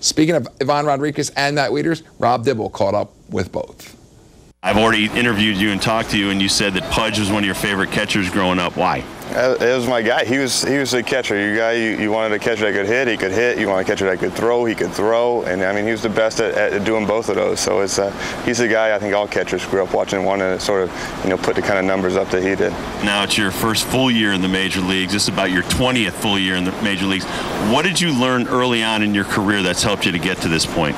Speaking of Ivan Rodriguez and Matt Wieters, Rob Dibble caught up with both. I've already interviewed you and talked to you, and you said that Pudge was one of your favorite catchers growing up. Why? It was my guy. He was he was a catcher. You guy, you, you wanted a catcher that could hit. He could hit. You wanted a catcher that could throw. He could throw. And I mean, he was the best at, at doing both of those. So it's uh, he's the guy I think all catchers grew up watching, wanting to sort of you know put the kind of numbers up that he did. Now it's your first full year in the major leagues. This is about your 20th full year in the major leagues. What did you learn early on in your career that's helped you to get to this point?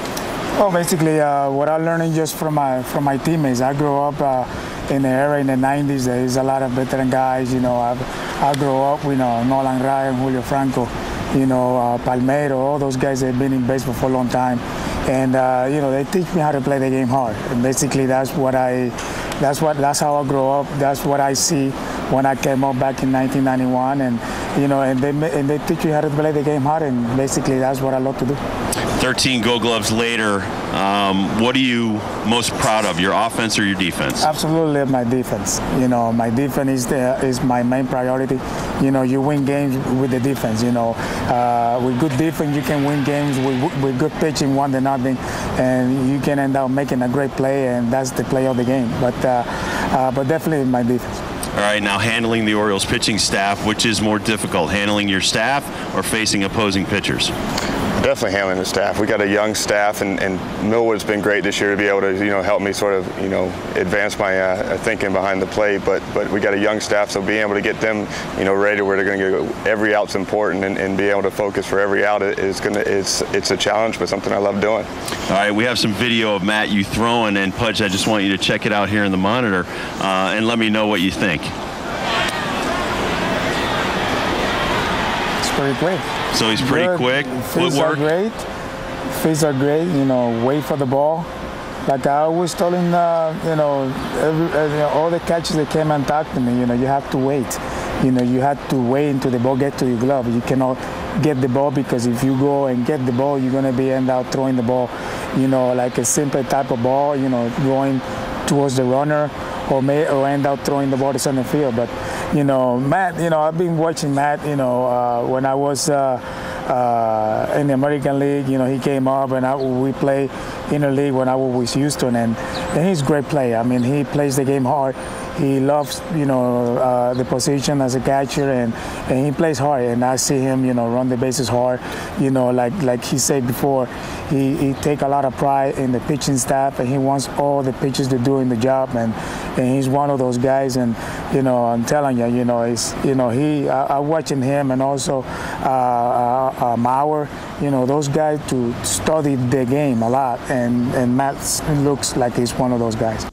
Well, basically, uh, what I learned just from my from my teammates. I grew up uh, in the era in the 90s. There's a lot of veteran guys. You know, I've, I grew up you know, Nolan Ryan, Julio Franco, you know, uh, Palmeiro, all those guys that have been in baseball for a long time. And, uh, you know, they teach me how to play the game hard. And basically, that's what I, that's what, that's how I grew up. That's what I see when I came up back in 1991. And, you know, and they, and they teach you how to play the game hard. And basically, that's what I love to do. 13 Gold Gloves later, um, what are you most proud of, your offense or your defense? Absolutely, my defense. You know, my defense is the, is my main priority. You know, you win games with the defense. You know, uh, with good defense, you can win games with, with good pitching, one to nothing, and you can end up making a great play, and that's the play of the game. But, uh, uh, but definitely my defense. All right, now handling the Orioles pitching staff, which is more difficult, handling your staff or facing opposing pitchers? Definitely handling the staff. We got a young staff, and, and Millwood's been great this year to be able to, you know, help me sort of, you know, advance my uh, thinking behind the plate. But but we got a young staff, so being able to get them, you know, ready where they're going to go, every out's important, and, and be able to focus for every out is going to it's it's a challenge, but something I love doing. All right, we have some video of Matt you throwing, and Pudge, I just want you to check it out here in the monitor, uh, and let me know what you think. Pretty quick. So he's pretty Good. quick. Feet are Footwork. great. Feet are great. You know, wait for the ball. Like I always told him, uh, you know, every, uh, you know, all the catches that came and talked to me, you know, you have to wait. You know, you have to wait until the ball get to your glove. You cannot get the ball because if you go and get the ball, you're gonna be end up throwing the ball, you know, like a simple type of ball, you know, going towards the runner or may or end up throwing the ball to center field. But you know, Matt, you know, I've been watching Matt, you know, uh, when I was uh, uh, in the American League, you know, he came up and I, we play in the league when I was with Houston, and, and he's a great player. I mean, he plays the game hard. He loves, you know, uh, the position as a catcher, and, and he plays hard. And I see him, you know, run the bases hard. You know, like like he said before, he, he take a lot of pride in the pitching staff, and he wants all the pitchers to do in the job. And and he's one of those guys. And you know, I'm telling you, you know, he's, you know, he, I, I watching him, and also uh, Mauer. You know, those guys to study the game a lot, and and Matt looks like he's one of those guys.